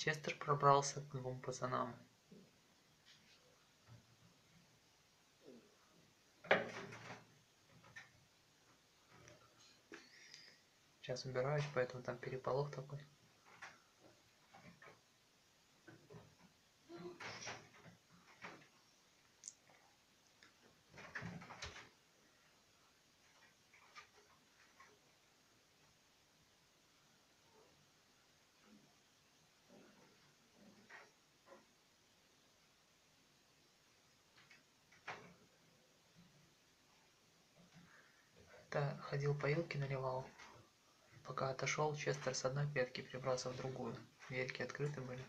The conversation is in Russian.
Честер пробрался к двум пацанам. Сейчас убираюсь, поэтому там переполох такой. Да, ходил поилки наливал. Пока отошел, Честер с одной клетки перебрался в другую. Дверки открыты были.